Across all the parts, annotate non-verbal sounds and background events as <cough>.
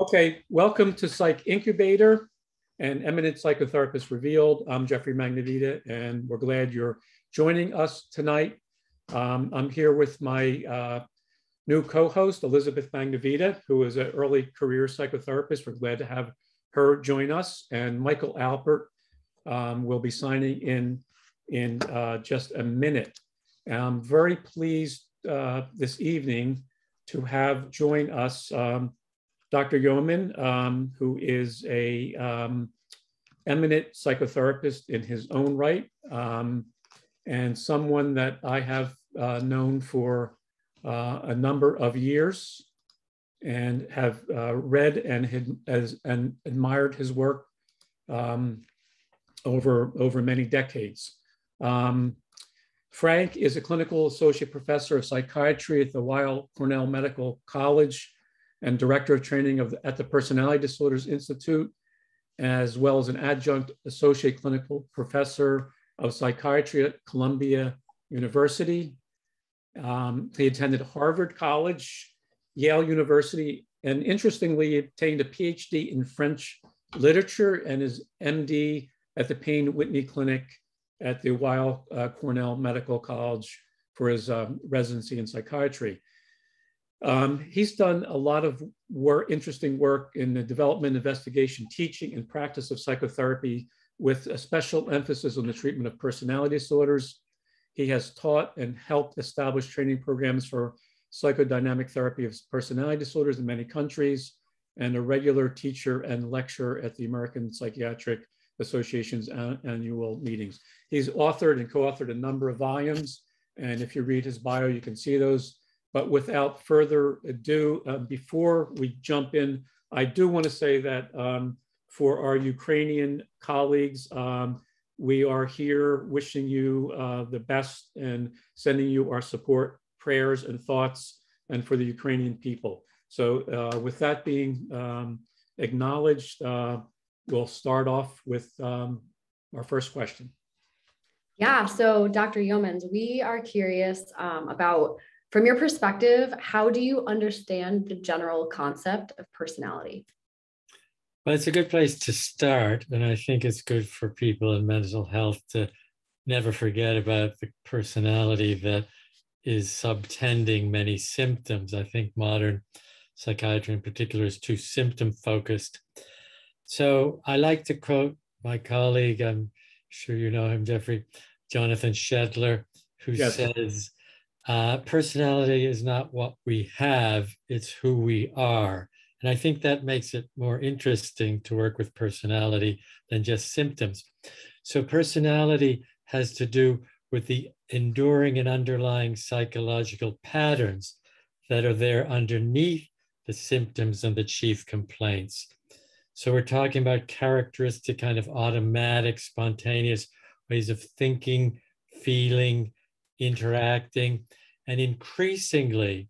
Okay, welcome to Psych Incubator and Eminent Psychotherapist Revealed. I'm Jeffrey Magnavita, and we're glad you're joining us tonight. Um, I'm here with my uh, new co-host, Elizabeth Magnavita, who is an early career psychotherapist. We're glad to have her join us. And Michael Alpert um, will be signing in in uh, just a minute. I'm very pleased uh, this evening to have join us um, Dr. Yeomans, um, who is a um, eminent psychotherapist in his own right, um, and someone that I have uh, known for uh, a number of years and have uh, read and, had, as, and admired his work um, over, over many decades. Um, Frank is a clinical associate professor of psychiatry at the Weill Cornell Medical College and director of training of, at the Personality Disorders Institute, as well as an adjunct associate clinical professor of psychiatry at Columbia University. Um, he attended Harvard College, Yale University, and interestingly obtained a PhD in French literature and his MD at the Payne Whitney Clinic at the Weill uh, Cornell Medical College for his um, residency in psychiatry. Um, he's done a lot of work, interesting work in the development, investigation, teaching, and practice of psychotherapy with a special emphasis on the treatment of personality disorders. He has taught and helped establish training programs for psychodynamic therapy of personality disorders in many countries, and a regular teacher and lecturer at the American Psychiatric Association's annual meetings. He's authored and co-authored a number of volumes, and if you read his bio, you can see those. But without further ado, uh, before we jump in, I do want to say that um, for our Ukrainian colleagues, um, we are here wishing you uh, the best and sending you our support, prayers, and thoughts, and for the Ukrainian people. So, uh, with that being um, acknowledged, uh, we'll start off with um, our first question. Yeah, so Dr. Yeomans, we are curious um, about from your perspective, how do you understand the general concept of personality? Well, it's a good place to start. And I think it's good for people in mental health to never forget about the personality that is subtending many symptoms. I think modern psychiatry in particular is too symptom focused. So I like to quote my colleague, I'm sure you know him, Jeffrey, Jonathan Shedler, who yes. says, uh, personality is not what we have, it's who we are. And I think that makes it more interesting to work with personality than just symptoms. So, personality has to do with the enduring and underlying psychological patterns that are there underneath the symptoms and the chief complaints. So, we're talking about characteristic, kind of automatic, spontaneous ways of thinking, feeling, interacting, and increasingly,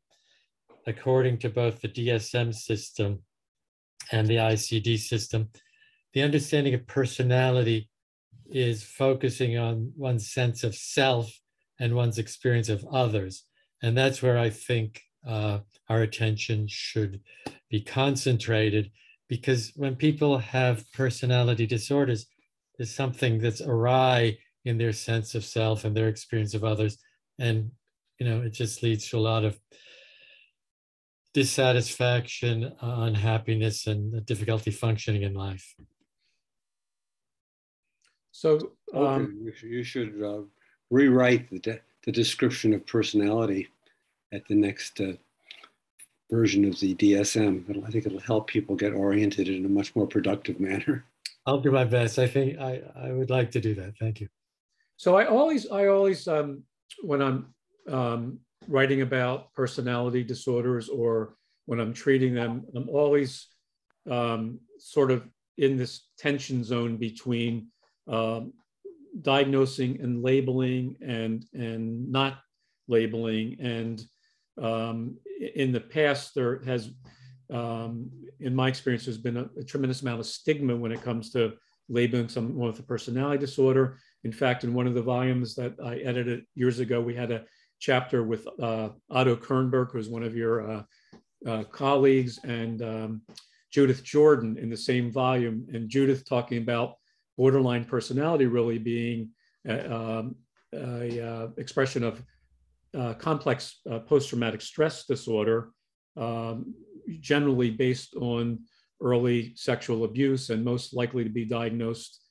according to both the DSM system and the ICD system, the understanding of personality is focusing on one's sense of self and one's experience of others. And that's where I think uh, our attention should be concentrated because when people have personality disorders, there's something that's awry in their sense of self and their experience of others. And, you know, it just leads to a lot of dissatisfaction, uh, unhappiness, and difficulty functioning in life. So um, you should, you should uh, rewrite the, de- the description of personality at the next uh, version of the DSM. It'll, I think it'll help people get oriented in a much more productive manner. I'll do my best. I think I, I would like to do that. Thank you. So I always, I always, um, when I'm um, writing about personality disorders or when I'm treating them, I'm always um, sort of in this tension zone between um, diagnosing and labeling and and not labeling. And um, in the past, there has, um, in my experience, there's been a, a tremendous amount of stigma when it comes to labeling someone with a personality disorder. In fact, in one of the volumes that I edited years ago, we had a chapter with uh, Otto Kernberg, who's one of your uh, uh, colleagues and um, Judith Jordan in the same volume, and Judith talking about borderline personality really being a, um, a uh, expression of uh, complex uh, post-traumatic stress disorder, um, generally based on early sexual abuse and most likely to be diagnosed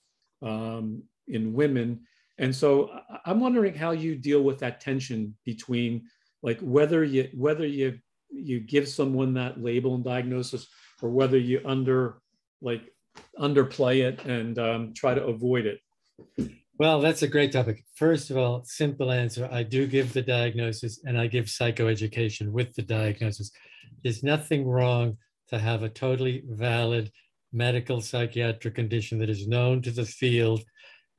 um, in women. And so I'm wondering how you deal with that tension between like whether you whether you you give someone that label and diagnosis or whether you under like underplay it and um, try to avoid it. Well, that's a great topic. First of all, simple answer. I do give the diagnosis and I give psychoeducation with the diagnosis. There's nothing wrong to have a totally valid medical psychiatric condition that is known to the field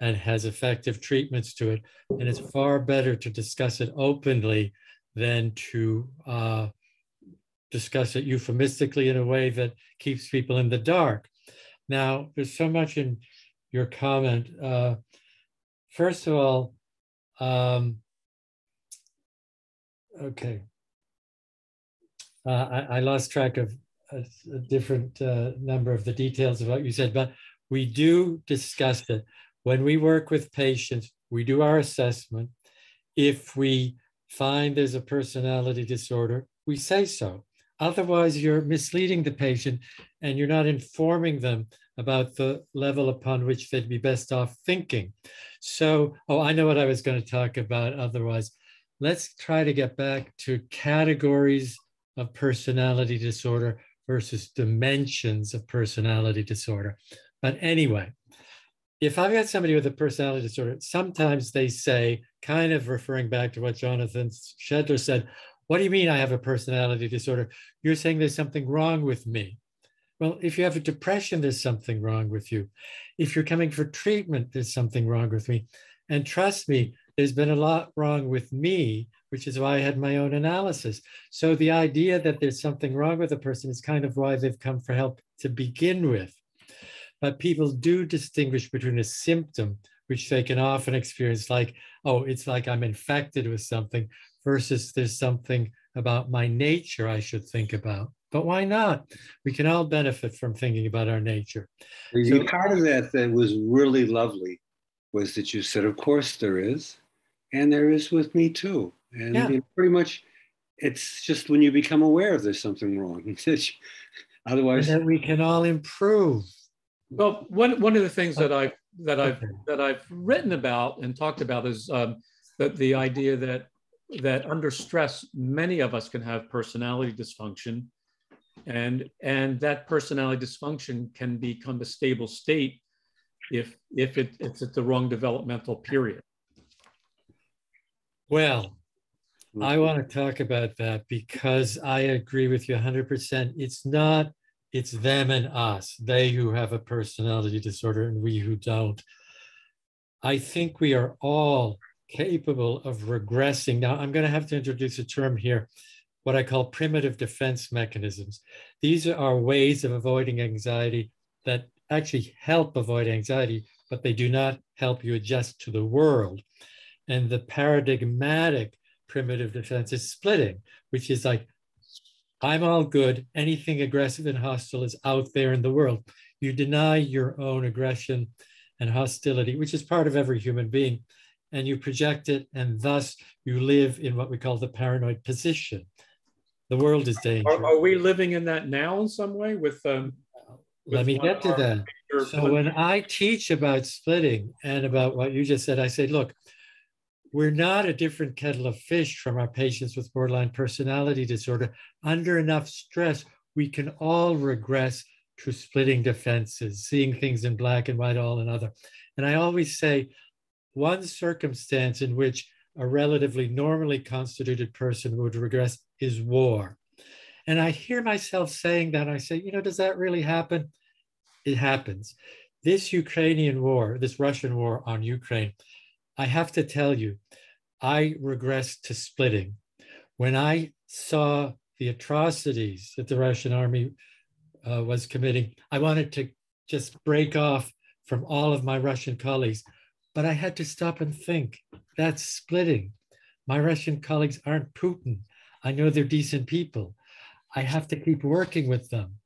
and has effective treatments to it. And it's far better to discuss it openly than to uh, discuss it euphemistically in a way that keeps people in the dark. Now, there's so much in your comment. Uh, first of all, um, okay. Uh, I, I, lost track of a, a different uh, number of the details of what you said, but we do discuss it. When we work with patients, we do our assessment. If we find there's a personality disorder, we say so. Otherwise, you're misleading the patient and you're not informing them about the level upon which they'd be best off thinking. So, oh, I know what I was going to talk about otherwise. Let's try to get back to categories of personality disorder versus dimensions of personality disorder. But anyway, if I've got somebody with a personality disorder, sometimes they say, kind of referring back to what Jonathan Shedler said, what do you mean I have a personality disorder? You're saying there's something wrong with me. Well, if you have a depression, there's something wrong with you. If you're coming for treatment, there's something wrong with me. And trust me, there's been a lot wrong with me, which is why I had my own analysis. So the idea that there's something wrong with a person is kind of why they've come for help to begin with. But people do distinguish between a symptom, which they can often experience like, oh, it's like I'm infected with something, versus there's something about my nature I should think about. But why not? We can all benefit from thinking about our nature. The so, part of that that was really lovely was that you said, of course there is, and there is with me too. And yeah. you know, pretty much it's just when you become aware of there's something wrong. <laughs> Otherwise, and that we can all improve. Well, one one of the things that I've that I've that I've written about and talked about is um, that the idea that that under stress, many of us can have personality dysfunction, and and that personality dysfunction can become a stable state if if it, it's at the wrong developmental period. Well, mm-hmm. I want to talk about that because I agree with you 100%. It's not, it's them and us, they who have a personality disorder and we who don't. I think we are all capable of regressing. Now, I'm going to have to introduce a term here, what I call primitive defense mechanisms. These are ways of avoiding anxiety that actually help avoid anxiety, but they do not help you adjust to the world. And the paradigmatic primitive defense is splitting, which is like, I'm all good. Anything aggressive and hostile is out there in the world. You deny your own aggression and hostility, which is part of every human being, and you project it, and thus you live in what we call the paranoid position. The world is dangerous. Are, are we living in that now in some way with? Um, with Let me get to that. So when I teach about splitting and about what you just said, I say, look, we're not a different kettle of fish from our patients with borderline personality disorder. Under enough stress, we can all regress to splitting defenses, seeing things in black and white, all another. And I always say, one circumstance in which a relatively normally constituted person would regress is war. And I hear myself saying that. I say, you know, does that really happen? It happens. This Ukrainian war, this Russian war on Ukraine, I have to tell you, I regressed to splitting. When I saw the atrocities that the Russian army uh, was committing, I wanted to just break off from all of my Russian colleagues. But I had to stop and think that's splitting. My Russian colleagues aren't Putin. I know they're decent people. I have to keep working with them.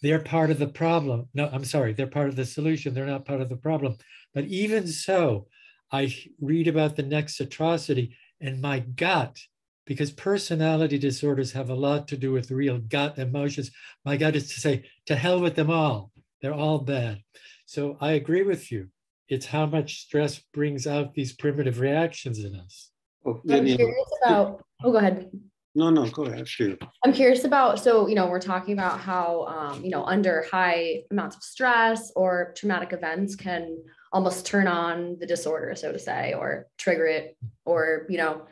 They're part of the problem. No, I'm sorry, they're part of the solution. They're not part of the problem. But even so, I read about the next atrocity and my gut, because personality disorders have a lot to do with real gut emotions. My gut is to say, to hell with them all. They're all bad. So I agree with you. It's how much stress brings out these primitive reactions in us. Oh, I'm curious about, oh, go ahead. No, no, go ahead. Sure. I'm curious about, so, you know, we're talking about how, um, you know, under high amounts of stress or traumatic events can almost turn on the disorder, so to say, or trigger it, or, you know,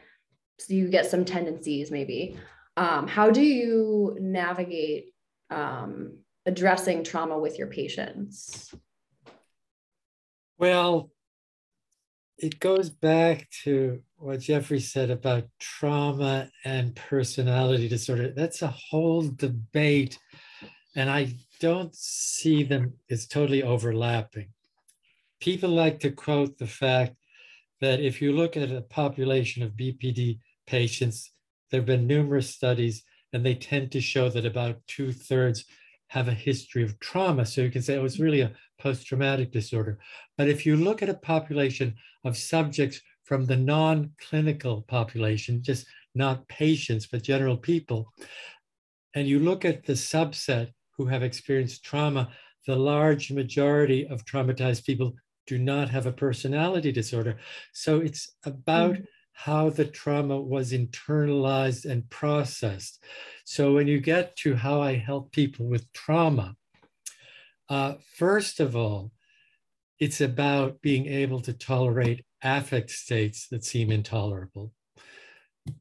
so you get some tendencies maybe. Um, how do you navigate um, addressing trauma with your patients? Well, it goes back to what Jeffrey said about trauma and personality disorder. That's a whole debate, and I don't see them as totally overlapping. People like to quote the fact that if you look at a population of BPD patients, there have been numerous studies, and they tend to show that about two thirds have a history of trauma. So you can say, oh, it's really a post traumatic disorder. But if you look at a population of subjects from the non clinical population, just not patients, but general people, and you look at the subset who have experienced trauma, the large majority of traumatized people do not have a personality disorder. So it's about mm-hmm. How the trauma was internalized and processed. So when you get to how I help people with trauma, uh, first of all, it's about being able to tolerate affect states that seem intolerable.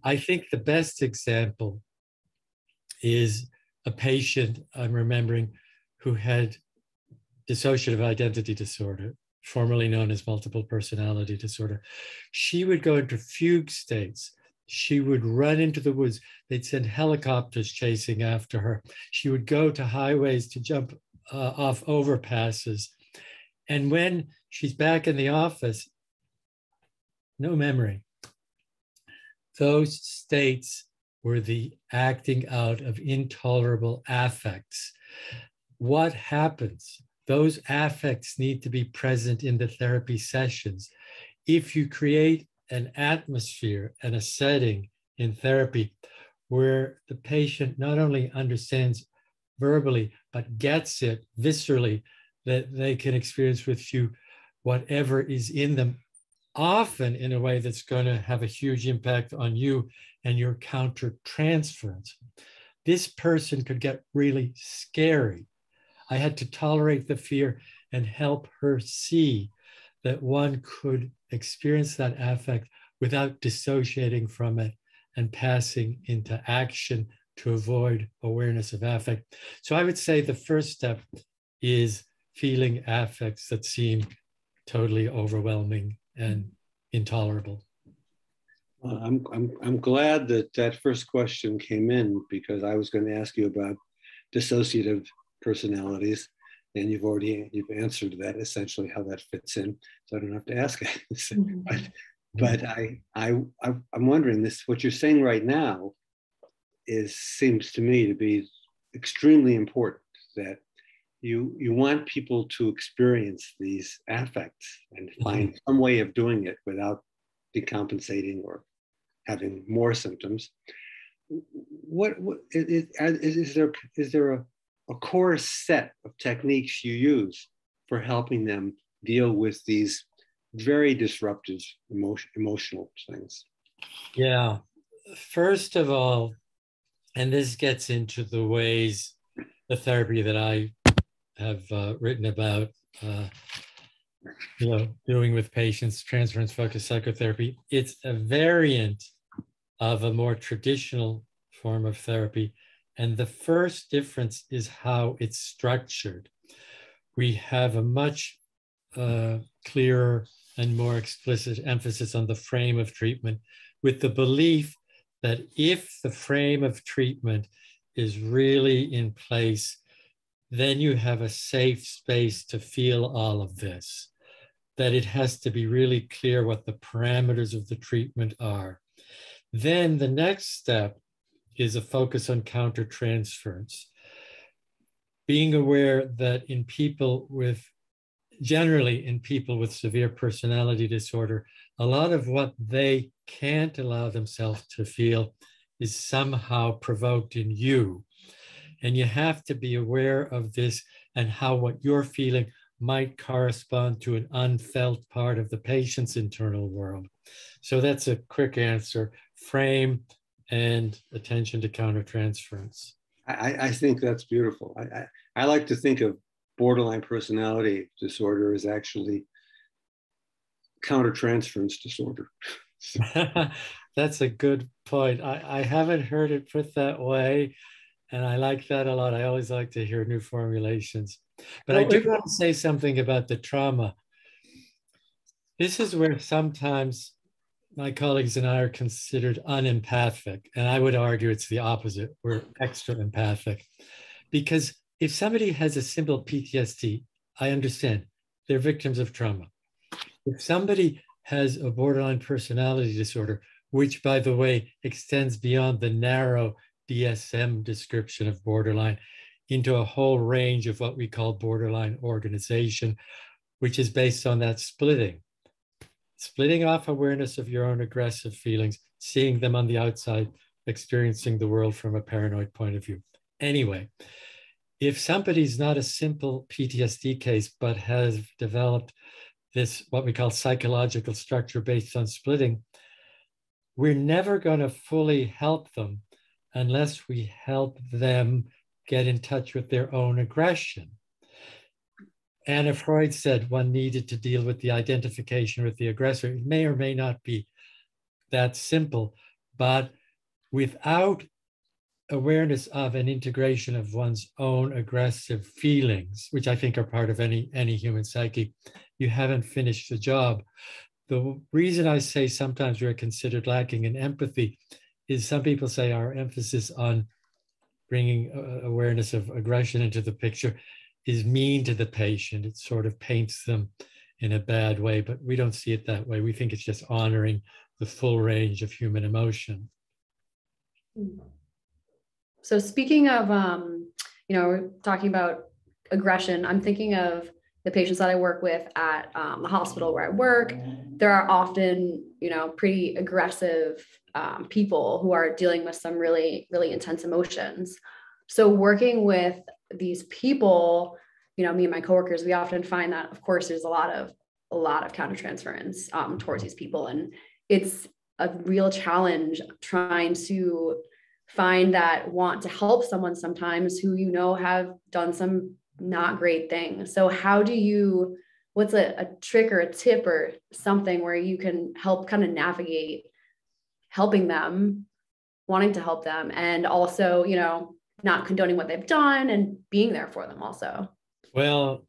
I think the best example is a patient I'm remembering who had dissociative identity disorder, formerly known as multiple personality disorder. She would go into fugue states. She would run into the woods. They'd send helicopters chasing after her. She would go to highways to jump uh, off overpasses. And when she's back in the office, no memory. Those states were the acting out of intolerable affects. What happens? Those affects need to be present in the therapy sessions. If you create an atmosphere and a setting in therapy where the patient not only understands verbally, but gets it viscerally that they can experience with you whatever is in them, often in a way that's going to have a huge impact on you and your counter transference. This person could get really scary. I had to tolerate the fear and help her see that one could experience that affect without dissociating from it and passing into action to avoid awareness of affect. So I would say the first step is feeling affects that seem totally overwhelming and intolerable. Well, I'm, I'm, I'm glad that that first question came in because I was going to ask you about dissociative personalities and you've already you've answered that essentially how that fits in so i don't have to ask <laughs> it mm-hmm. but but I, I i'm wondering this what you're saying right now is seems to me to be extremely important that you you want people to experience these affects and mm-hmm. find mm-hmm. some way of doing it without decompensating or having more symptoms what, what is, is, is there is there a, a core set of techniques you use for helping them deal with these very disruptive emotion, emotional things yeah first of all and this gets into the ways the therapy that I have uh, written about, uh, you know, doing with patients, transference focused psychotherapy. It's a variant of a more traditional form of therapy. And the first difference is how it's structured. We have a much uh, clearer and more explicit emphasis on the frame of treatment with the belief that if the frame of treatment is really in place, then you have a safe space to feel all of this. That it has to be really clear what the parameters of the treatment are. Then the next step is a focus on countertransference. Being aware that in people with, generally in people with severe personality disorder, a lot of what they can't allow themselves to feel is somehow provoked in you. And you have to be aware of this and how what you're feeling might correspond to an unfelt part of the patient's internal world. So that's a quick answer frame and attention to countertransference. I, I think that's beautiful. I, I, I like to think of borderline personality disorder as actually countertransference disorder. <laughs> <laughs> That's a good point. I, I haven't heard it put that way. And I like that a lot. I always like to hear new formulations. But well, I do want to say something about the trauma. This is where sometimes my colleagues and I are considered unempathic. And I would argue it's the opposite. We're extra empathic. Because if somebody has a simple PTSD, I understand they're victims of trauma. If somebody has a borderline personality disorder, which, by the way, extends beyond the narrow DSM description of borderline into a whole range of what we call borderline organization, which is based on that splitting. Splitting off awareness of your own aggressive feelings, seeing them on the outside, experiencing the world from a paranoid point of view. Anyway, if somebody's not a simple PTSD case, but has developed this, what we call psychological structure based on splitting, we're never going to fully help them unless we help them get in touch with their own aggression. Anna Freud said one needed to deal with the identification with the aggressor. It may or may not be that simple, but without awareness of an integration of one's own aggressive feelings, which I think are part of any, any human psyche, you haven't finished the job. The reason I say sometimes we're considered lacking in empathy is some people say our emphasis on bringing uh, awareness of aggression into the picture is mean to the patient. It sort of paints them in a bad way, but we don't see it that way. We think it's just honoring the full range of human emotion. So speaking of, um, you know, talking about aggression. I'm thinking of the patients that I work with at um, the hospital where I work, there are often, you know, pretty aggressive um, people who are dealing with some really, really intense emotions. So working with these people, you know, me and my coworkers, we often find that, of course, there's a lot of a lot of countertransference um, towards these people, and it's a real challenge trying to find that want to help someone sometimes who you know have done some not great thing. So how do you what's a, a trick or a tip or something where you can help kind of navigate helping them, wanting to help them, and also, you know, not condoning what they've done and being there for them also. Well,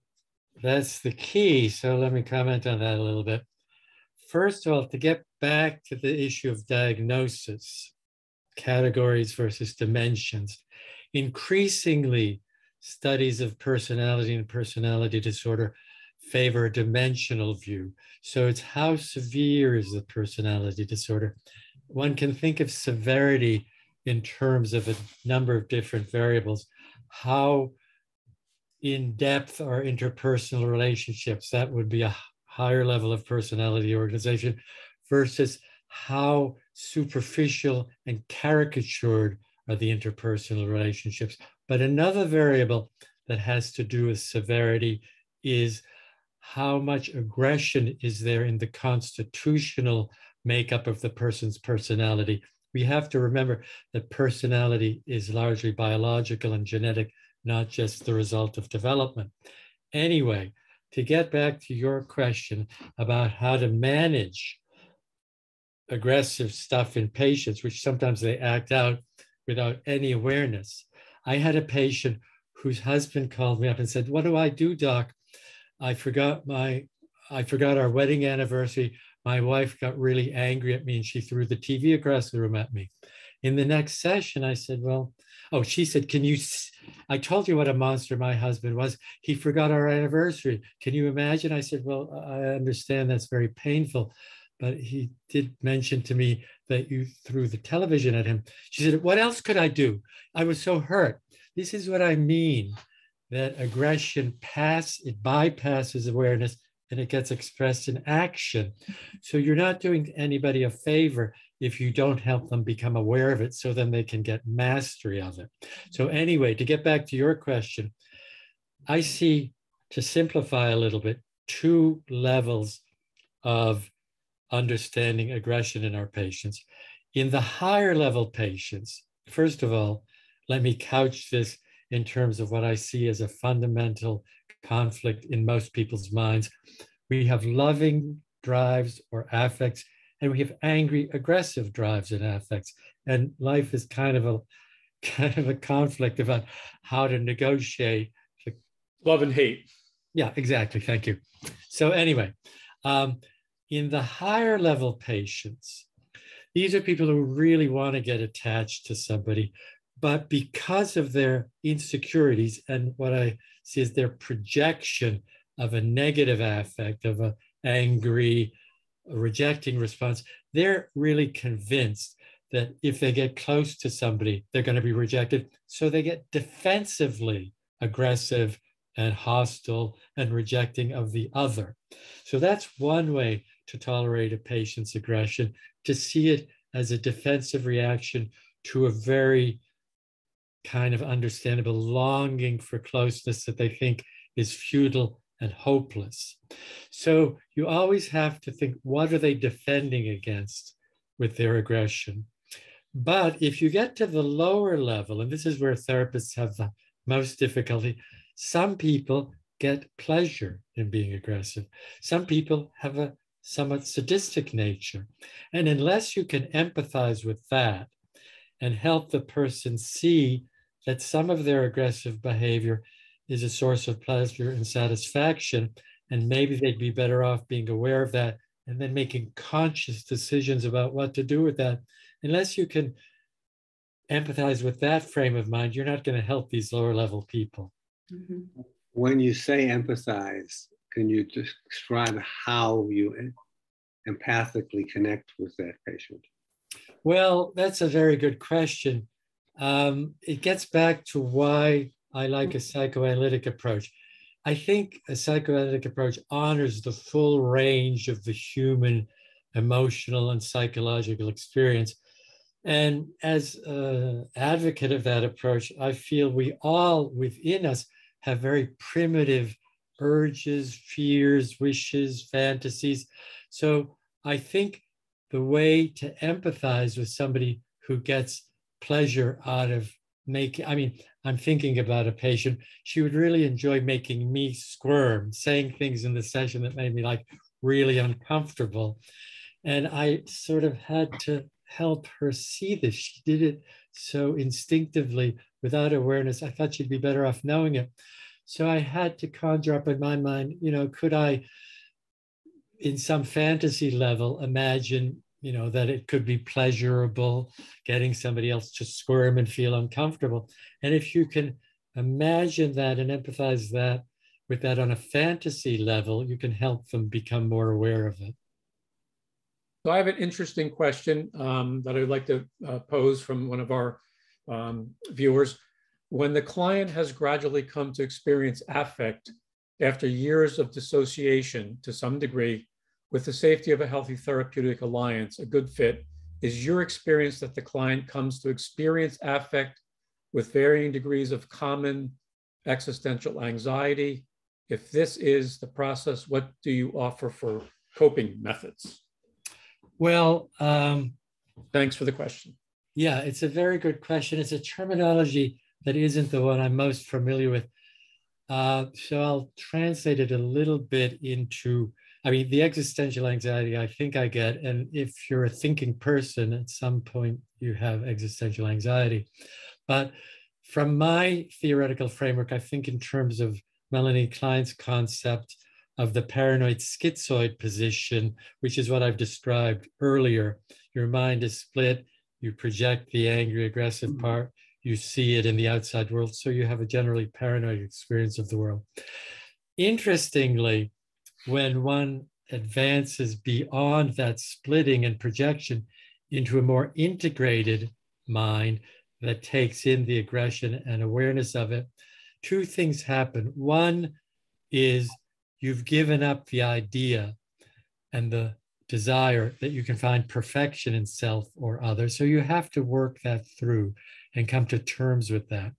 that's the key. So let me comment on that a little bit. First of all, to get back to the issue of diagnosis, categories versus dimensions, increasingly studies of personality and personality disorder favor a dimensional view. So it's how severe is the personality disorder? One can think of severity in terms of a number of different variables. How in depth are interpersonal relationships? That would be a higher level of personality organization versus how superficial and caricatured are the interpersonal relationships. But another variable that has to do with severity is how much aggression is there in the constitutional makeup of the person's personality. We have to remember that personality is largely biological and genetic, not just the result of development. Anyway, to get back to your question about how to manage aggressive stuff in patients, which sometimes they act out without any awareness. I had a patient whose husband called me up and said, What do I do, doc? I forgot my I forgot our wedding anniversary. My wife got really angry at me and she threw the TV across the room at me. In the next session, I said, Well, oh, she said, Can you? I told you what a monster my husband was. He forgot our anniversary. Can you imagine? I said, Well, I understand that's very painful. but he did mention to me that you threw the television at him. She said, What else could I do? I was so hurt. This is what I mean that aggression pass it bypasses awareness and it gets expressed in action. So you're not doing anybody a favor if you don't help them become aware of it so then they can get mastery of it. So, anyway, to get back to your question, I see, to simplify a little bit, two levels of understanding aggression in our patients. In the higher level patients, first of all, let me couch this in terms of what I see as a fundamental conflict in most people's minds. We have loving drives or affects, and we have angry, aggressive drives and affects. And life is kind of a <laughs> kind of a conflict about how to negotiate the love and hate. Yeah, exactly. Thank you. So anyway, um, in the higher level patients, these are people who really want to get attached to somebody, but because of their insecurities and what I see as their projection of a negative affect, of an angry, rejecting response, they're really convinced that if they get close to somebody, they're going to be rejected. So they get defensively aggressive and hostile and rejecting of the other. So that's one way to tolerate a patient's aggression, to see it as a defensive reaction to a very kind of understandable longing for closeness that they think is futile and hopeless. So you always have to think what are they defending against with their aggression? But if you get to the lower level, and this is where therapists have the most difficulty, some people get pleasure in being aggressive. Some people have a somewhat sadistic nature. And unless you can empathize with that and help the person see that some of their aggressive behavior is a source of pleasure and satisfaction, and maybe they'd be better off being aware of that and then making conscious decisions about what to do with that. Unless you can empathize with that frame of mind, you're not going to help these lower level people. Mm-hmm. When you say empathize, can you describe how you empathically connect with that patient? Well, that's a very good question. Um, it gets back to why I like a psychoanalytic approach. I think a psychoanalytic approach honors the full range of the human emotional and psychological experience. And as an advocate of that approach, I feel we all within us have very primitive urges, fears, wishes, fantasies. So I think the way to empathize with somebody who gets pleasure out of making, I mean, I'm thinking about a patient, she would really enjoy making me squirm, saying things in the session that made me like really uncomfortable. And I sort of had to help her see this. She did it so instinctively without awareness. I thought she'd be better off knowing it. So I had to conjure up in my mind, you know, could I, in some fantasy level, imagine, you know, that it could be pleasurable getting somebody else to squirm and feel uncomfortable. And if you can imagine that and empathize that with that on a fantasy level, you can help them become more aware of it. So I have an interesting question um, that I'd like to uh, pose from one of our um, viewers. When the client has gradually come to experience affect after years of dissociation to some degree, with the safety of a healthy therapeutic alliance, a good fit, is your experience that the client comes to experience affect with varying degrees of common existential anxiety? If this is the process, what do you offer for coping methods? Well, um, thanks for the question. Yeah, it's a very good question. It's a terminology that isn't the one I'm most familiar with. Uh, so I'll translate it a little bit into, I mean, the existential anxiety I think I get. And if you're a thinking person, at some point you have existential anxiety. But from my theoretical framework, I think in terms of Melanie Klein's concept of the paranoid schizoid position, which is what I've described earlier. Your mind is split, you project the angry, aggressive mm-hmm. part, you see it in the outside world. So you have a generally paranoid experience of the world. Interestingly, when one advances beyond that splitting and projection into a more integrated mind that takes in the aggression and awareness of it, two things happen. One is you've given up the idea and the desire that you can find perfection in self or others. So you have to work that through and come to terms with that.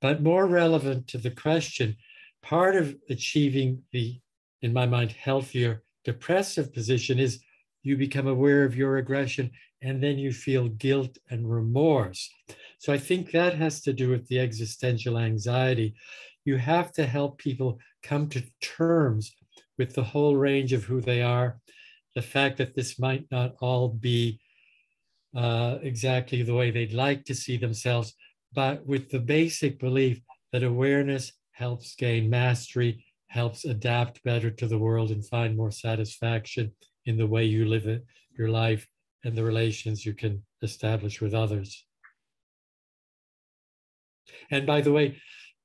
But more relevant to the question, part of achieving the, in my mind, healthier depressive position is you become aware of your aggression and then you feel guilt and remorse. So I think that has to do with the existential anxiety. You have to help people come to terms with the whole range of who they are, the fact that this might not all be uh, exactly the way they'd like to see themselves, but with the basic belief that awareness helps gain mastery, helps adapt better to the world, and find more satisfaction in the way you live it, your life and the relations you can establish with others. And by the way,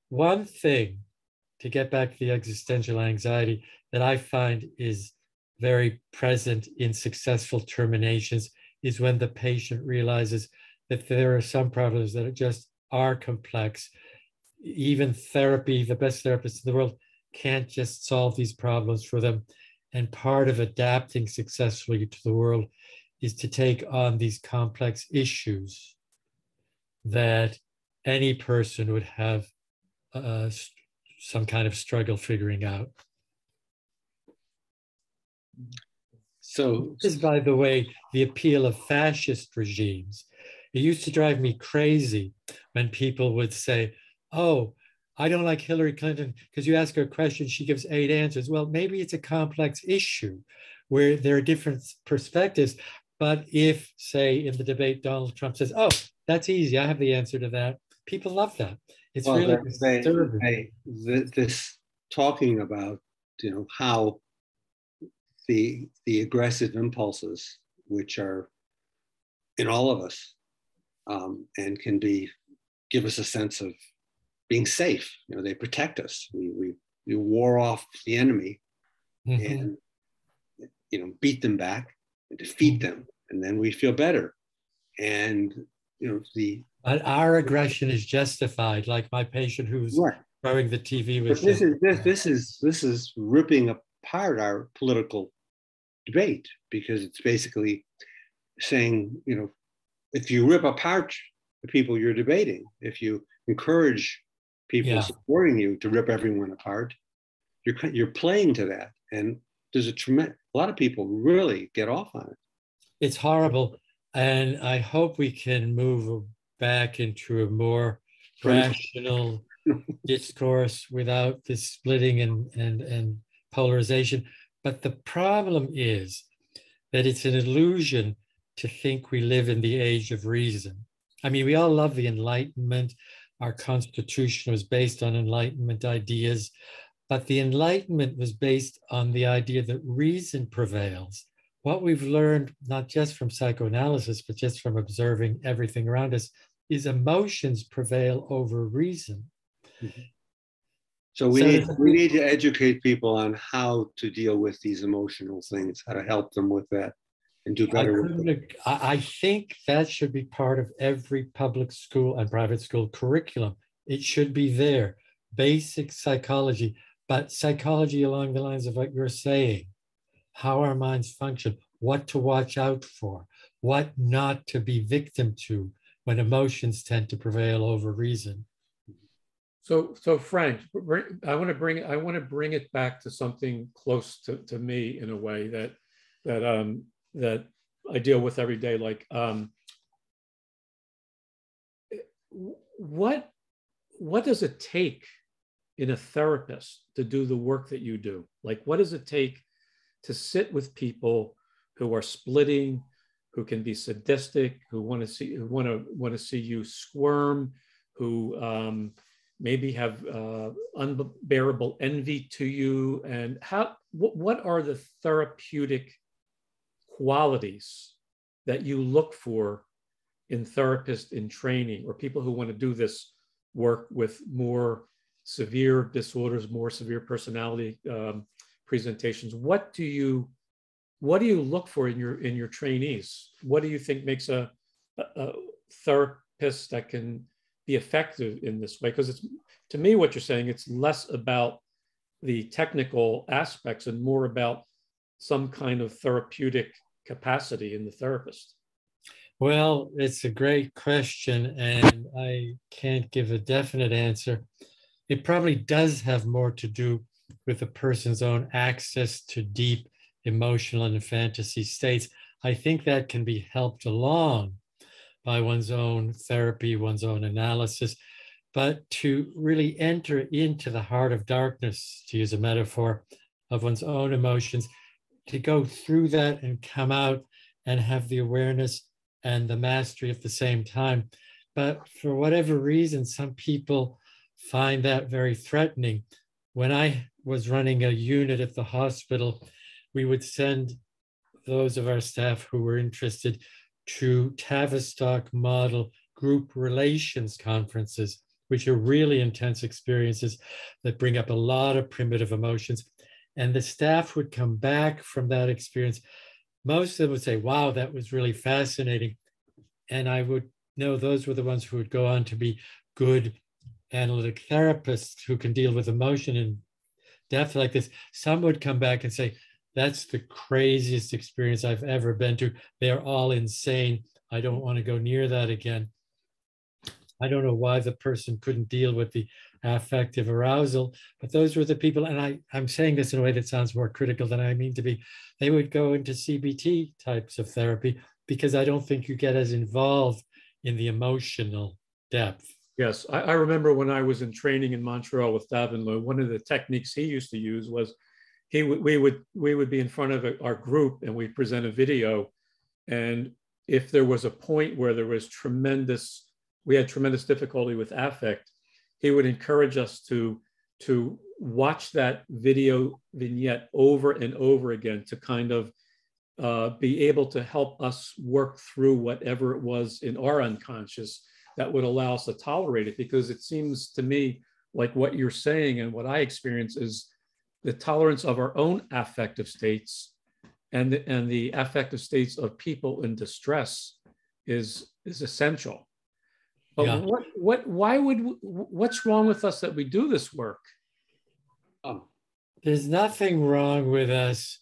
one thing to get back to the existential anxiety that I find is very present in successful terminations is when the patient realizes that there are some problems that just are complex. Even therapy, the best therapists in the world, can't just solve these problems for them. And part of adapting successfully to the world is to take on these complex issues that any person would have uh, some kind of struggle figuring out. So, this is, by the way, the appeal of fascist regimes. It used to drive me crazy when people would say, Oh, I don't like Hillary Clinton because you ask her a question, she gives eight answers. Well, maybe it's a complex issue where there are different perspectives. But if, say, in the debate, Donald Trump says, "Oh, that's easy. I have the answer to that," people love that. It's well, really they, they, this talking about you know how the the aggressive impulses, which are in all of us, um, and can be give us a sense of being safe. You know, they protect us. We we, we war off the enemy, mm-hmm. and you know beat them back and defeat them and then we feel better. And you know the but our aggression is justified, like my patient who's right. throwing the TV with. this is this, this is this is ripping apart our political debate because it's basically saying, you know, if you rip apart the people you're debating, if you encourage people yeah. supporting you to rip everyone apart, you're you're playing to that, and there's a tremendous a lot of people really get off on it it's horrible. And I hope we can move back into a more <laughs> rational discourse without this splitting and, and, and polarization. But the problem is that it's an illusion to think we live in the age of reason. I mean, we all love the Enlightenment. Our Constitution was based on Enlightenment ideas, but the Enlightenment was based on the idea that reason prevails what we've learned, not just from psychoanalysis, but just from observing everything around us, is emotions prevail over reason. Mm-hmm. So we so need we need to educate people on how to deal with these emotional things, how to help them with that, and do better I with them. I think that should be part of every public school and private school curriculum. It should be there, basic psychology, but psychology along the lines of what you're saying how our minds function, what to watch out for, what not to be victim to when emotions tend to prevail over reason. So, so Frank, I want to bring I want to bring it back to something close to, to me in a way that that um, that I deal with every day. Like, um, what what does it take in a therapist to do the work that you do? Like, what does it take to sit with people who are splitting, who can be sadistic, who want to see who want to want to see you squirm, who um, maybe have uh, unbearable envy to you, and how what, what are the therapeutic qualities that you look for in therapists in training or people who want to do this work with more severe disorders, more severe personality um, presentations. What do you what do you look for in your in your trainees? What do you think makes a, a, a therapist that can be effective in this way? Because it's to me what you're saying, it's less about the technical aspects and more about some kind of therapeutic capacity in the therapist. Well, it's a great question, and I can't give a definite answer. It probably does have more to do with a person's own access to deep emotional and fantasy states. I think that can be helped along by one's own therapy, one's own analysis. But to really enter into the heart of darkness, to use a metaphor, of one's own emotions, to go through that and come out and have the awareness and the mastery at the same time. But for whatever reason, some people find that very threatening. When I was running a unit at the hospital, we would send those of our staff who were interested to Tavistock model group relations conferences, which are really intense experiences that bring up a lot of primitive emotions. And the staff would come back from that experience. Most of them would say, wow, that was really fascinating. And I would know those were the ones who would go on to be good analytic therapists who can deal with emotion and depth like this. Some would come back and say, that's the craziest experience I've ever been to. They're all insane. I don't want to go near that again. I don't know why the person couldn't deal with the affective arousal, but those were the people, and I, I'm saying this in a way that sounds more critical than I mean to be. They would go into CBT types of therapy because I don't think you get as involved in the emotional depth. Yes, I, I remember when I was in training in Montreal with Davanloo, one of the techniques he used to use was he we would we would be in front of our group and we present a video and if there was a point where there was tremendous we had tremendous difficulty with affect he would encourage us to to watch that video vignette over and over again to kind of uh, be able to help us work through whatever it was in our unconscious that would allow us to tolerate it because it seems to me like what you're saying and what i experience is the tolerance of our own affective states and the, and the affective states of people in distress is is essential. But yeah. what what why would what's wrong with us that we do this work? Oh, there's nothing wrong with us.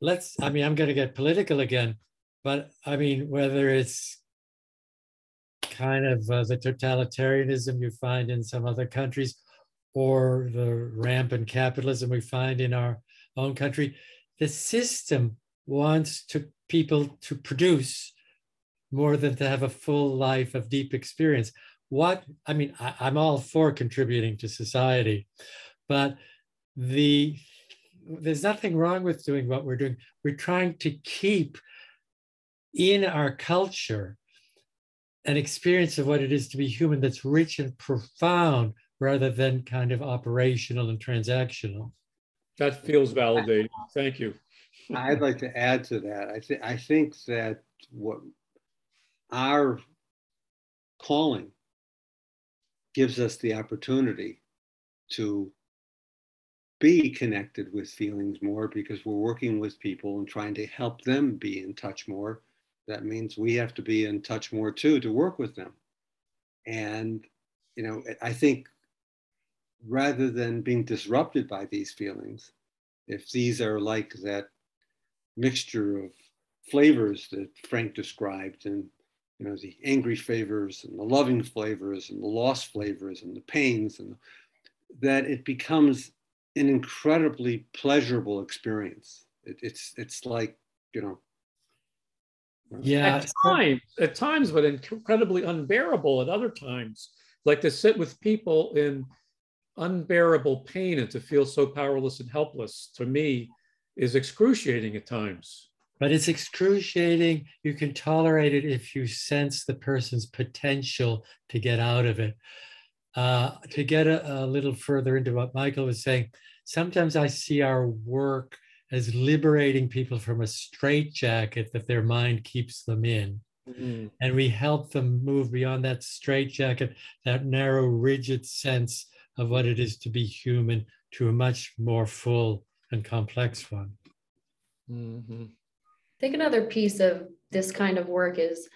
Let's. I mean, I'm going to get political again, but I mean, whether it's kind of uh, the totalitarianism you find in some other countries, or the rampant capitalism we find in our own country, the system wants to people to produce more than to have a full life of deep experience. What I mean, I, I'm all for contributing to society, but the there's nothing wrong with doing what we're doing. We're trying to keep in our culture an experience of what it is to be human that's rich and profound rather than kind of operational and transactional. That feels validating. Thank you. I'd like to add to that. I think I think that what our calling gives us the opportunity to be connected with feelings more because we're working with people and trying to help them be in touch more. That means we have to be in touch more too to work with them. And you know, I think rather than being disrupted by these feelings, if these are like that mixture of flavors that Frank described, and you know the angry flavors and the loving flavors and the lost flavors and the pains, and that it becomes an incredibly pleasurable experience. It, it's it's like you know. Yeah, at times, at times, but incredibly unbearable at other times. Like to sit with people in unbearable pain and to feel so powerless and helpless to me is excruciating at times. But it's excruciating. You can tolerate it if you sense the person's potential to get out of it. Uh, to get a, a little further into what Michael was saying, sometimes I see our work as liberating people from a straitjacket that their mind keeps them in. Mm-hmm. And we help them move beyond that straitjacket, that narrow, rigid sense of what it is to be human to a much more full and complex one. Mhm. I think another piece of this kind of work is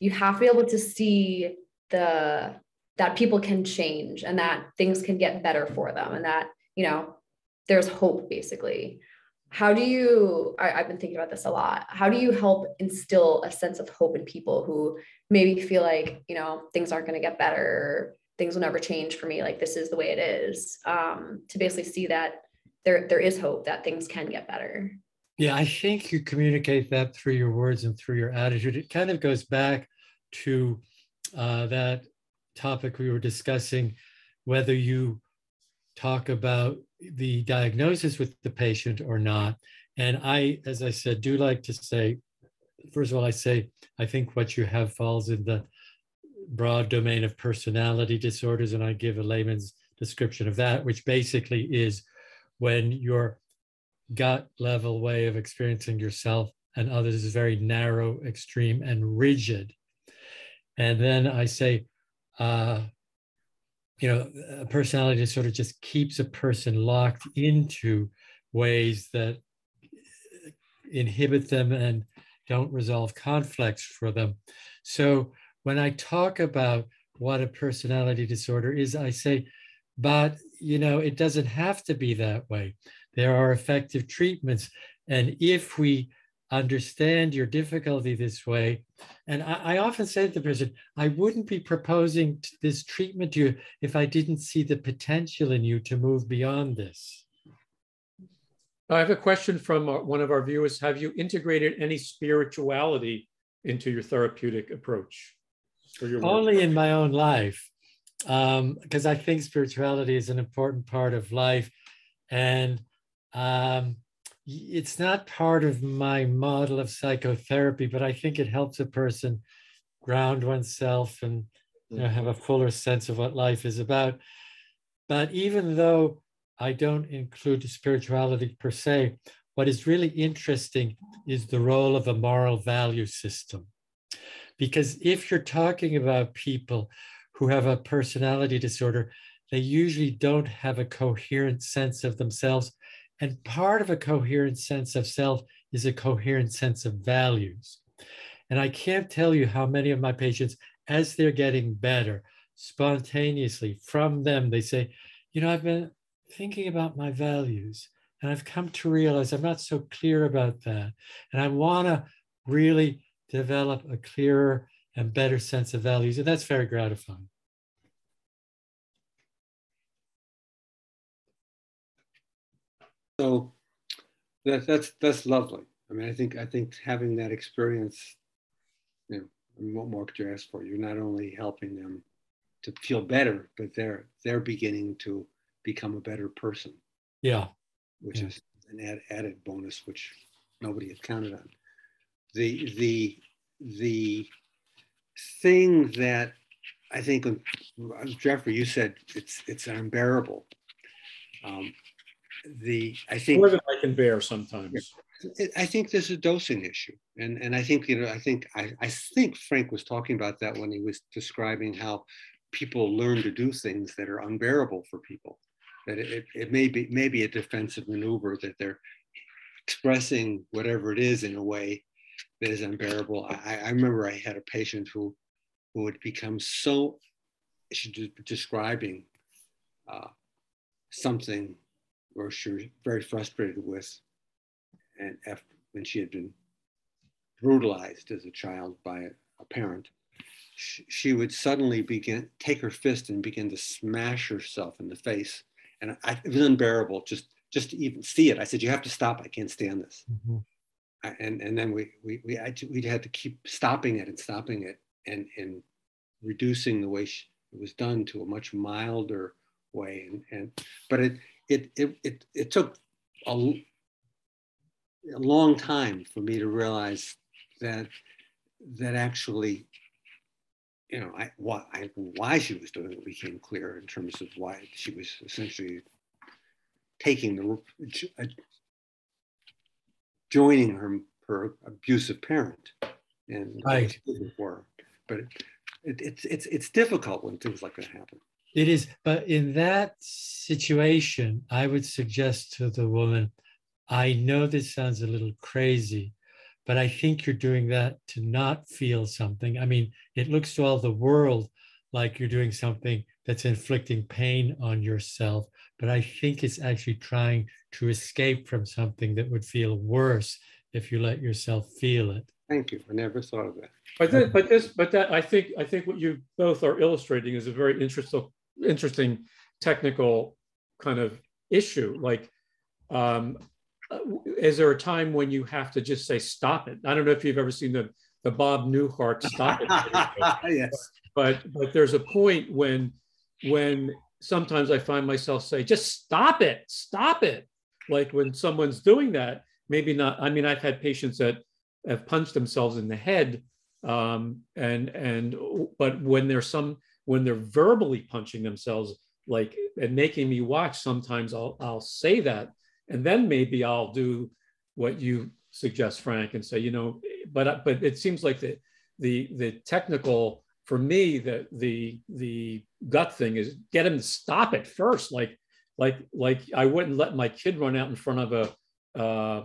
you have to be able to see the that people can change and that things can get better for them and that you know there's hope basically. How do you I, have been thinking about this a lot. How do you help instill a sense of hope in people who maybe feel like you know things aren't going to get better things will never change for me like this is the way it is um, to basically see that there there is hope that things can get better yeah i think you communicate that through your words and through your attitude. It kind of goes back to uh, that topic we were discussing whether you talk about the diagnosis with the patient or not. And i as i said do like to say first of all i say i think what you have falls in the broad domain of personality disorders, and I give a layman's description of that, which basically is when your gut level way of experiencing yourself and others is very narrow, extreme, and rigid. And then I say, uh, you know, a personality sort of just keeps a person locked into ways that inhibit them and don't resolve conflicts for them. So when I talk about what a personality disorder is, I say, but you know, it doesn't have to be that way. There are effective treatments. And if we understand your difficulty this way, and I, I often say to the person, I wouldn't be proposing this treatment to you if I didn't see the potential in you to move beyond this. I have a question from uh, one of our viewers. Have you integrated any spirituality into your therapeutic approach? Only in my own life, because um, I think spirituality is an important part of life, and um, it's not part of my model of psychotherapy, but I think it helps a person ground oneself and you know, have a fuller sense of what life is about. But even though I don't include spirituality per se, what is really interesting is the role of a moral value system. Because if you're talking about people who have a personality disorder, they usually don't have a coherent sense of themselves. And part of a coherent sense of self is a coherent sense of values. And I can't tell you how many of my patients, as they're getting better, spontaneously from them, they say, You know, I've been thinking about my values and I've come to realize I'm not so clear about that. And I want to really develop a clearer and better sense of values. And that's very gratifying. So that, that's that's lovely. I mean, I think I think having that experience, you know, what more could you ask for? You're not only helping them to feel better, but they're they're beginning to become a better person. Yeah, which yeah. is an add, added bonus, which nobody had counted on the the the thing that I think Jeffrey, you said it's it's unbearable. Um, the I think more than I can bear sometimes. I think there's a dosing issue, and and I think you know I think I, I think Frank was talking about that when he was describing how people learn to do things that are unbearable for people. That it, it may be maybe a defensive maneuver that they're expressing whatever it is in a way that is unbearable. I, I remember I had a patient who who had become so she describing uh, something or she was very frustrated with, and after when she had been brutalized as a child by a, a parent, she, she, would suddenly begin take her fist and begin to smash herself in the face, and I, it was unbearable just just to even see it. I said, "You have to stop. I can't stand this." Mm-hmm and and then we we we had to, we had to keep stopping it and stopping it and and reducing the way it was done to a much milder way and and but it it it it, it took a, a long time for me to realize that that actually you know I, why, I, why she was doing it became clear in terms of why she was essentially taking the uh, joining her her abusive parent and right. before. But it, it, it's it's it's difficult when things like that happen. It is, but in that situation, I would suggest to the woman I know this sounds a little crazy, but I think you're doing that to not feel something. I mean, it looks to all the world like you're doing something that's inflicting pain on yourself, but I think it's actually trying to escape from something that would feel worse if you let yourself feel it. Thank you. I never thought of that. But this, but this, but that, I think, I think what you both are illustrating is a very interesting, interesting technical kind of issue. Like, um, uh, is there a time when you have to just say stop it? I don't know if you've ever seen the the Bob Newhart stop it. <laughs> yes. But but there's a point when when sometimes I find myself say just stop it, stop it. Like when someone's doing that, maybe not. I mean, I've had patients that have punched themselves in the head, um, and and but when there's some when they're verbally punching themselves, like and making me watch, sometimes I'll I'll say that and then maybe I'll do what you suggest, Frank, and say, you know, but but it seems like the the the technical for me the the the gut thing is get him to stop it first, like like like I wouldn't let my kid run out in front of a uh,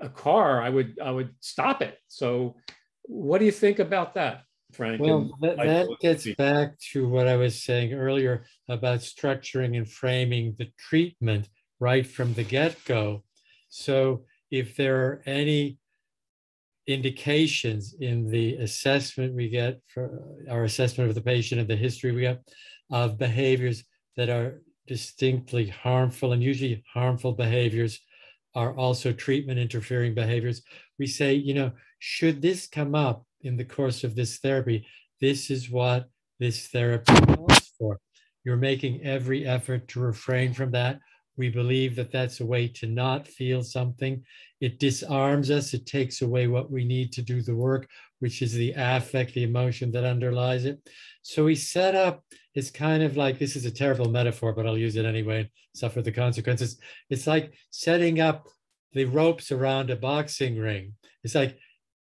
a car. I would I would stop it. So, what do you think about that? Frank. Well, that, that gets back to what I was saying earlier about structuring and framing the treatment right from the get-go. So if there are any indications in the assessment we get for our assessment of the patient and the history we get of behaviors that are distinctly harmful and usually harmful behaviors are also treatment interfering behaviors. We say, you know, should this come up in the course of this therapy, this is what this therapy calls for. You're making every effort to refrain from that we believe that that's a way to not feel something. It disarms us. It takes away what we need to do the work, which is the affect, the emotion that underlies it. So we set up, it's kind of like this is a terrible metaphor, but I'll use it anyway suffer the consequences. It's like setting up the ropes around a boxing ring. It's like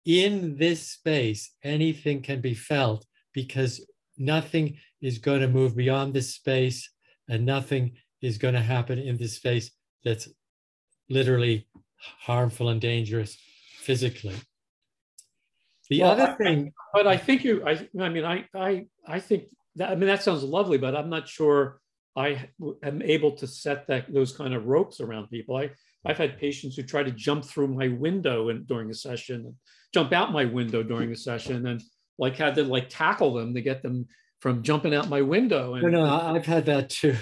in this space, anything can be felt because nothing is going to move beyond this space and nothing is going to happen in this space that's literally harmful and dangerous physically. The well, other thing, but I think you, I, I mean, I, I, I think that, I mean, that sounds lovely, but I'm not sure I am able to set that those kind of ropes around people. I, I've had patients who try to jump through my window and during a session, and jump out my window during a session, and like had to like tackle them to get them from jumping out my window. And, no, no, I've had that too.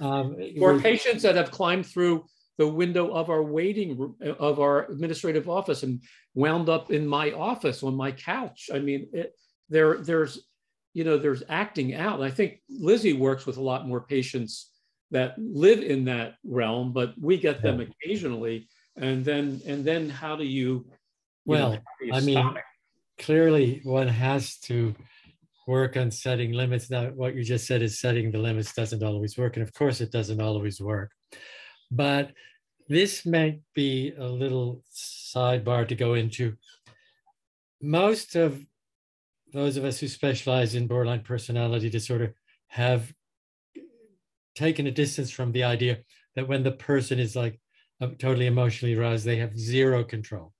Um, or patients that have climbed through the window of our waiting room, of our administrative office and wound up in my office on my couch. I mean, it, there there's you know there's acting out. I think Lizzie works with a lot more patients that live in that realm, but we get them occasionally. And then and then how do you? Well, know, you I mean, it? clearly one has to work on setting limits. Now, what you just said is setting the limits doesn't always work. And of course, it doesn't always work. But this might be a little sidebar to go into. Most of those of us who specialize in borderline personality disorder have taken a distance from the idea that when the person is like uh, totally emotionally aroused, they have zero control.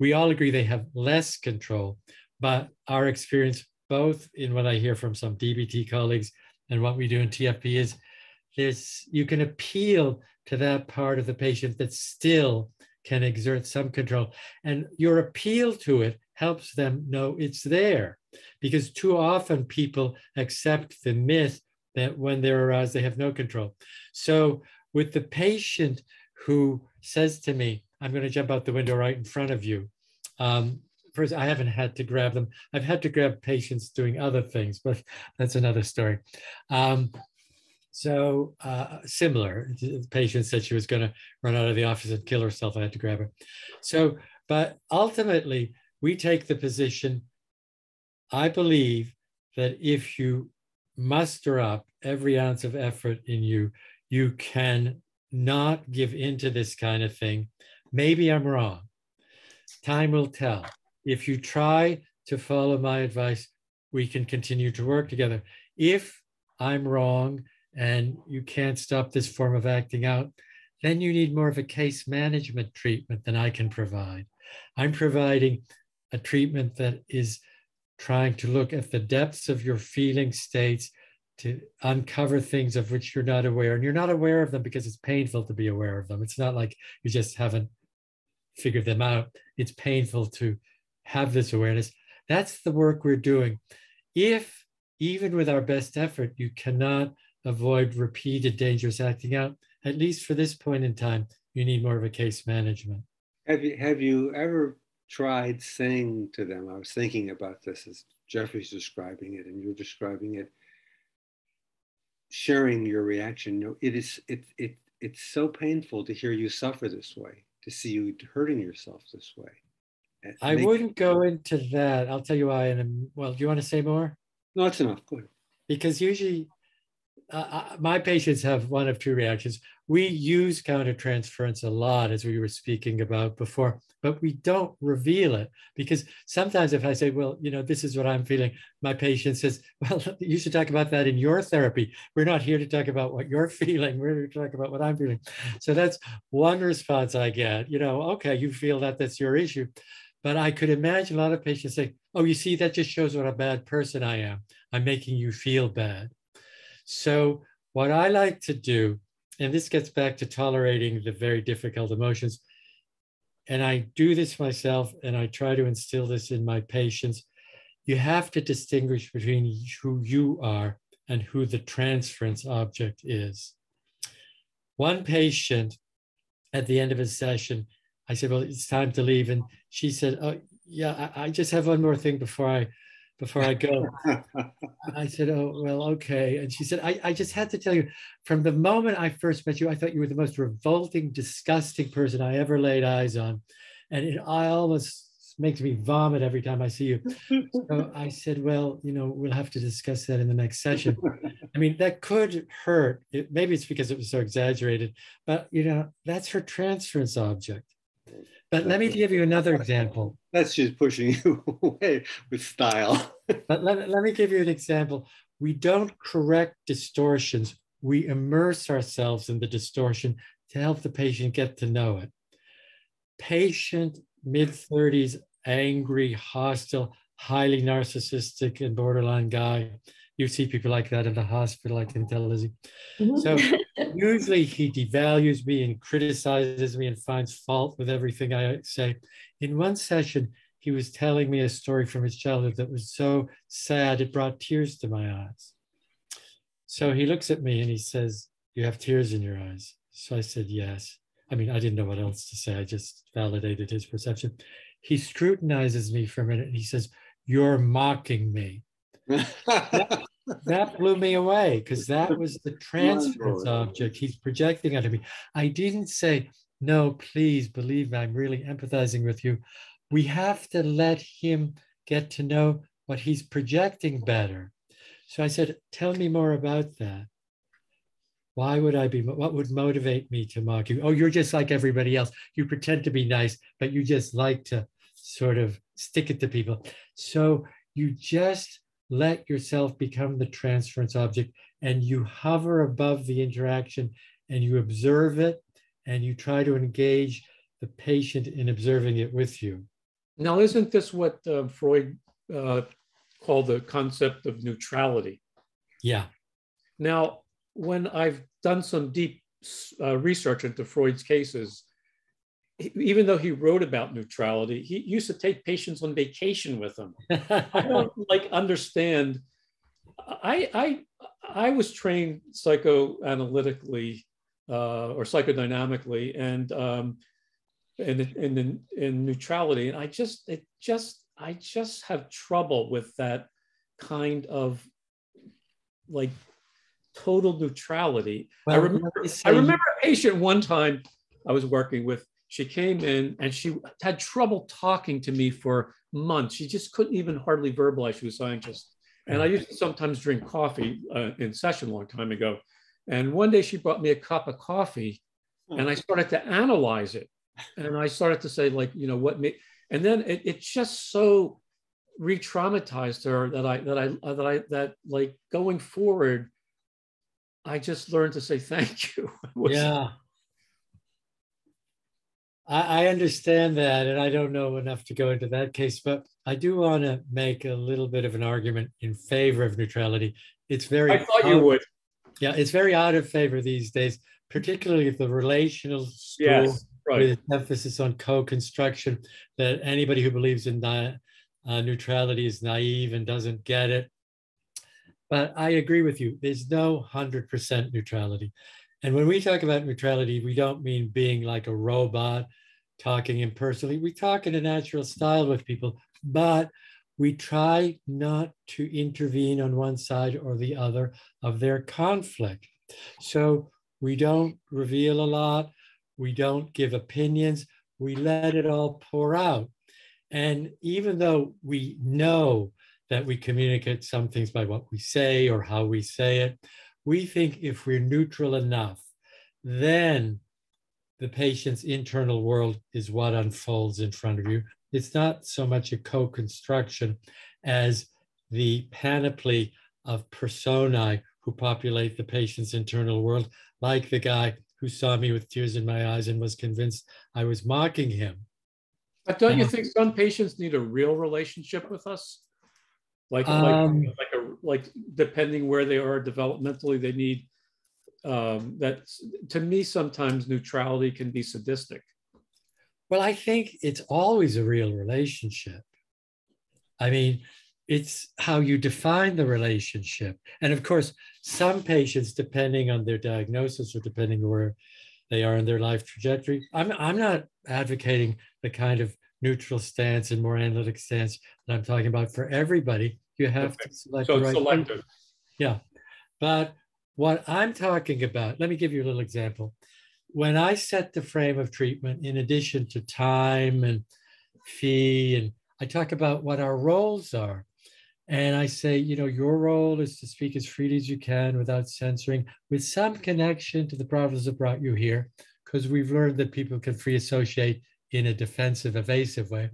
We all agree they have less control, but our experience both in what I hear from some DBT colleagues and what we do in TFP is there's you can appeal to that part of the patient that still can exert some control. And your appeal to it helps them know it's there. Because too often people accept the myth that when they're aroused, they have no control. So with the patient who says to me, I'm going to jump out the window right in front of you, um, first, I haven't had to grab them. I've had to grab patients doing other things, but <laughs> that's another story. Um, so uh, similar, the patient said she was going to run out of the office and kill herself. I had to grab her. So, but ultimately, we take the position. I believe that if you muster up every ounce of effort in you, you can not give into this kind of thing. Maybe I'm wrong. Time will tell if you try to follow my advice, we can continue to work together. If I'm wrong and you can't stop this form of acting out, then you need more of a case management treatment than I can provide. I'm providing a treatment that is trying to look at the depths of your feeling states to uncover things of which you're not aware. And you're not aware of them because it's painful to be aware of them. It's not like you just haven't figured them out. It's painful to have this awareness. That's the work we're doing. If, even with our best effort, you cannot avoid repeated dangerous acting out, at least for this point in time, you need more of a case management. Have you have you ever tried saying to them? I was thinking about this as Jeffrey's describing it, and you're describing it. Sharing your reaction. You know, it is it it it's so painful to hear you suffer this way, to see you hurting yourself this way. I wouldn't go into that. I'll tell you why. And well, do you want to say more? No, it's enough. Go ahead. Because usually uh, my patients have one of two reactions. We use countertransference a lot, as we were speaking about before, but we don't reveal it because sometimes if I say, well, you know, this is what I'm feeling, my patient says, <laughs> well, you should talk about that in your therapy. We're not here to talk about what you're <laughs> feeling. We're here to talk about what I'm feeling. So that's one response I get, you know, okay, you feel that that's your issue. But I could imagine a lot of patients say, oh, you see, that just shows what a bad person I am. I'm making you feel bad. So, what I like to do, and this gets back to tolerating the very difficult emotions, and I do this myself, and I try to instill this in my patients. You have to distinguish between who you are and who the transference object is. One patient at the end of a session, I said, Well, it's time to leave. And she said, Oh, yeah, I, I just have one more thing before I before I go. I said, Oh, well, okay. And she said, I, I just had to tell you, from the moment I first met you, I thought you were the most revolting, disgusting person I ever laid eyes on. And it I almost makes me vomit every time I see you. so <laughs> I said, Well, you know, we'll have to discuss that in the next session. I mean, that could hurt. It, maybe it's because it was so exaggerated, but you know, that's her transference object. But let me give you another example. That's just pushing you <laughs> away with style. <laughs> but let, let me give you an example. We don't correct distortions, we immerse ourselves in the distortion to help the patient get to know it. Patient, mid 30s, angry, hostile, highly narcissistic, and borderline guy you see people like that in the hospital, I can tell Lizzie. Mm-hmm. So <laughs> usually he devalues me and criticizes me and finds fault with everything I say. In one session, he was telling me a story from his childhood that was so sad it brought tears to my eyes. So he looks at me and he says, You have tears in your eyes. So I said, Yes. I mean, I didn't know what else to say. I just validated his perception. He scrutinizes me for a minute and he says, You're mocking me that, that blew me away because that was the <laughs> transference object he's projecting onto me. I didn't say, no, please believe me, I'm really empathizing with you. We have to let him get to know what he's projecting better. So I said, tell me more about that. Why would I be, what would motivate me to mock you? Oh, you're just like everybody else. You pretend to be nice, but you just like to sort of stick it to people. So you just let yourself become the transference object and you hover above the interaction and you observe it and you try to engage the patient in observing it with you. Now, isn't this what uh, Freud uh, called the concept of neutrality? Yeah. Now, when I've done some deep uh, research into Freud's cases, even though he wrote about neutrality, he used to take patients on vacation with him. I don't <laughs> like understand. I I I was trained psychoanalytically uh, or psychodynamically and um, in, in in neutrality, and I just it just I just have trouble with that kind of like total neutrality. Well, I remember I remember a patient one time I was working with she came in and she had trouble talking to me for months. She just couldn't even hardly verbalize she was a scientist. And I used to sometimes drink coffee uh, in session a long time ago. And one day she brought me a cup of coffee and I started to analyze it. And I started to say, like, you know, what made, and then it, it just so re-traumatized her that I, that I, that I, that like going forward, I just learned to say thank you. <laughs> was, yeah I, I understand that, and I don't know enough to go into that case, but I do want to make a little bit of an argument in favor of neutrality. It's very I thought you would. Yeah, it's very out of favor these days, particularly the relational school Yes, right. with emphasis on co-construction. That anybody who believes in ni- uh, neutrality is naive and doesn't get it. But I agree with you. There's no hundred percent neutrality, and when we talk about neutrality, we don't mean being like a robot, talking impersonally. We talk in a natural style with people, but we try not to intervene on one side or the other of their conflict. So we don't reveal a lot, we don't give opinions, we let it all pour out. And even though we know that we communicate some things by what we say or how we say it, we think if we're neutral enough, then the patient's internal world is what unfolds in front of you. It's not so much a co construction as the panoply of personae who populate the patient's internal world, like the guy who saw me with tears in my eyes and was convinced I was mocking him. But don't you Uh, think some patients need a real relationship with us? Like, Um, like, like, a, like, depending where they are developmentally, they need, um, that, to me, sometimes neutrality can be sadistic. Well, I think it's always a real relationship. I mean, it's how you define the relationship. And of course, some patients, depending on their diagnosis or depending on where they are in their life trajectory, I'm, I'm not advocating the kind of neutral stance and more analytic stance that I'm talking about for everybody. You have Okay. to select So right selective. Yeah. But what I'm talking about, let me give you a little example. When I set the frame of treatment, in addition to time and fee, and I talk about what our roles are. And I say, you know, your role is to speak as freely as you can without censoring, with some connection to the problems that brought you here, because we've learned that people can free associate in a defensive, evasive way.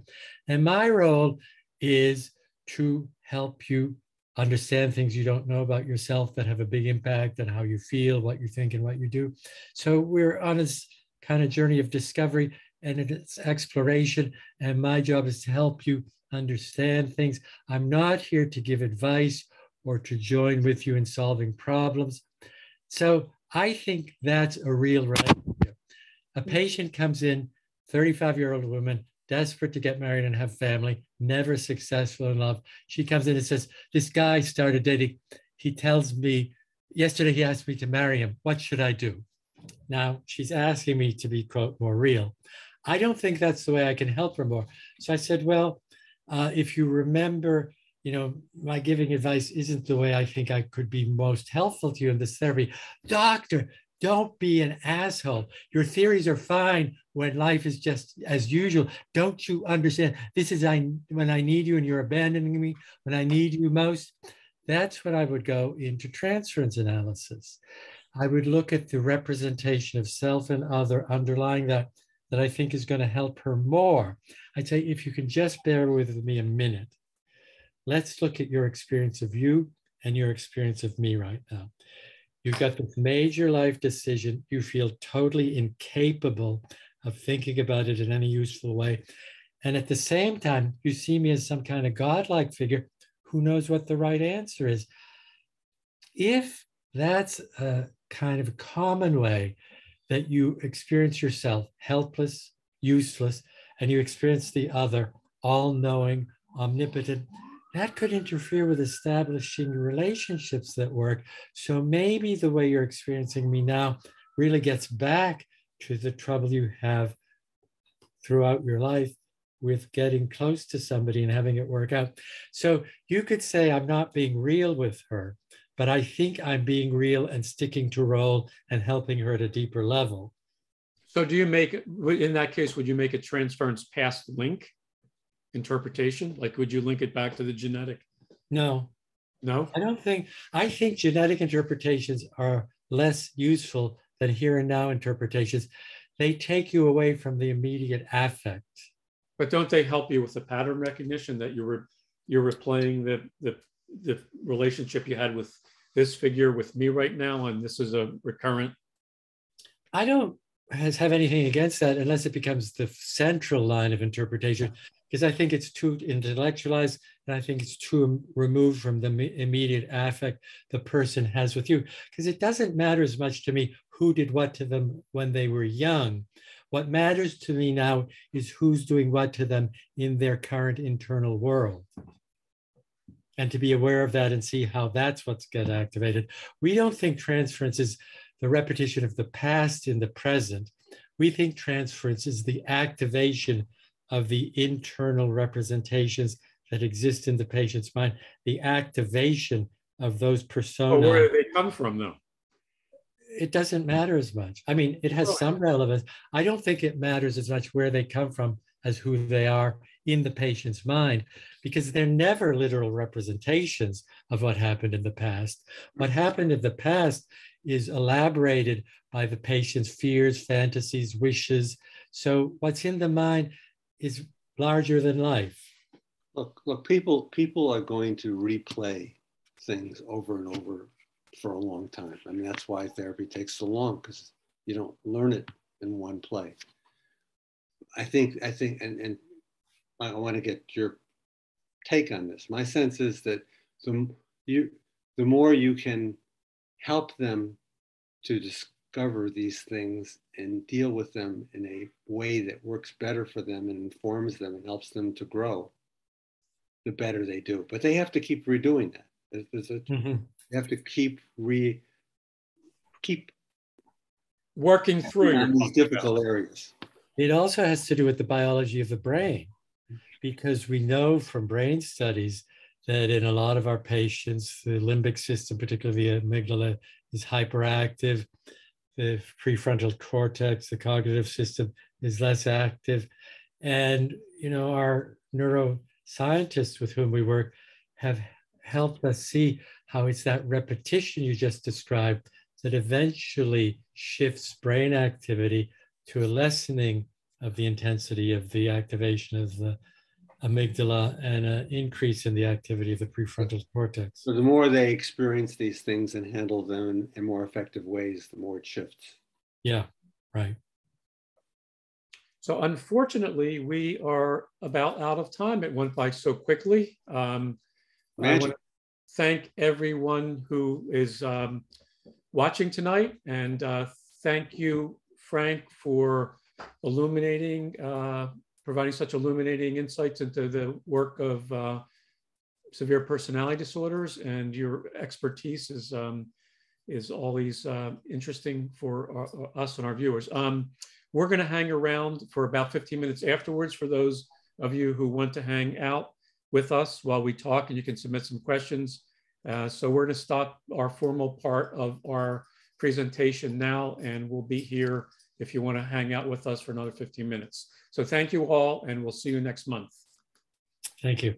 And my role is to help you understand things you don't know about yourself that have a big impact on how you feel, what you think, and what you do. So we're on this kind of journey of discovery and it's exploration. And my job is to help you understand things. I'm not here to give advice or to join with you in solving problems. So I think that's a real relationship. A patient comes in, 35 year old woman, desperate to get married and have family, never successful in love. She comes in and says, This guy started dating. He tells me, yesterday he asked me to marry him. What should I do? Now she's asking me to be, quote, more real. I don't think that's the way I can help her more. So I said, Well, uh, if you remember, you know, my giving advice isn't the way I think I could be most helpful to you in this therapy. Doctor, don't be an asshole. Your theories are fine when life is just as usual. Don't you understand? This is I when I need you and you're abandoning me when I need you most. That's when I would go into transference analysis. I would look at the representation of self and other underlying that that I think is going to help her more. I'd say if you can just bear with me a minute, let's look at your experience of you and your experience of me right now. You've got this major life decision. You feel totally incapable of thinking about it in any useful way. And at the same time, you see me as some kind of godlike figure who knows what the right answer is. If that's a kind of common way that you experience yourself helpless, useless, and you experience the other all knowing, omnipotent, that could interfere with establishing relationships that work. So maybe the way you're experiencing me now really gets back to the trouble you have throughout your life with getting close to somebody and having it work out. So you could say, I'm not being real with her, but I think I'm being real and sticking to role and helping her at a deeper level. So do you make, in that case, would you make a transference past link interpretation? Like, would you link it back to the genetic? No, No? I don't think, I think genetic interpretations are less useful than here and now interpretations. They take you away from the immediate affect. But don't they help you with the pattern recognition that you were, you're replaying the, the, the relationship you had with this figure with me right now, and this is a recurrent? I don't, has have anything against that unless it becomes the central line of interpretation, because I think it's too intellectualized and I think it's too removed from the immediate affect the person has with you. Because it doesn't matter as much to me who did what to them when they were young. What matters to me now is who's doing what to them in their current internal world. And to be aware of that and see how that's what's get activated. We don't think transference is the repetition of the past in the present. We think transference is the activation of the internal representations that exist in the patient's mind, the activation of those personas. Well, where do they come from, though? It doesn't matter as much. I mean, it has some relevance. I don't think it matters as much where they come from as who they are in the patient's mind, because they're never literal representations of what happened in the past. What mm-hmm. happened in the past is elaborated by the patient's fears, fantasies, wishes. So what's in the mind is larger than life. Look, look, people people are going to replay things over and over for a long time. I mean, that's why therapy takes so long because you don't learn it in one play. I think I think and, and I want to get your take on this. My sense is that the you the more you can help them to discover these things and deal with them in a way that works better for them and informs them and helps them to grow, the better they do. But they have to keep redoing that. There's a, mm-hmm. They have to keep re keep working through these difficult about. areas. It also has to do with the biology of the brain, because we know from brain studies that in a lot of our patients, the limbic system, particularly the amygdala, is hyperactive. The prefrontal cortex, the cognitive system, is less active. And, you know, our neuroscientists with whom we work have helped us see how it's that repetition you just described that eventually shifts brain activity to a lessening of the intensity of the activation of the amygdala and an increase in the activity of the prefrontal cortex. So the more they experience these things and handle them in, in more effective ways, the more it shifts. Yeah, right. So unfortunately, we are about out of time. It went by so quickly. Um, I want to thank everyone who is um, watching tonight, and uh, thank you, Frank, for illuminating uh, providing such illuminating insights into the work of uh, severe personality disorders and your expertise is um, is always uh, interesting for our, uh, us and our viewers. Um, we're going to hang around for about 15 minutes afterwards for those of you who want to hang out with us while we talk and you can submit some questions. Uh, so we're going to stop our formal part of our presentation now and we'll be here if you want to hang out with us for another 15 minutes. So thank you all, and we'll see you next month. Thank you.